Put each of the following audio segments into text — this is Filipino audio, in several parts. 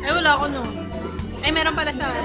Ay, wala ako noon. Ay, meron pala sa... Na.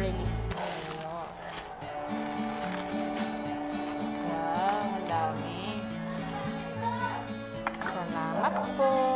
ma-release ninyo. Ang dami. Salamat po.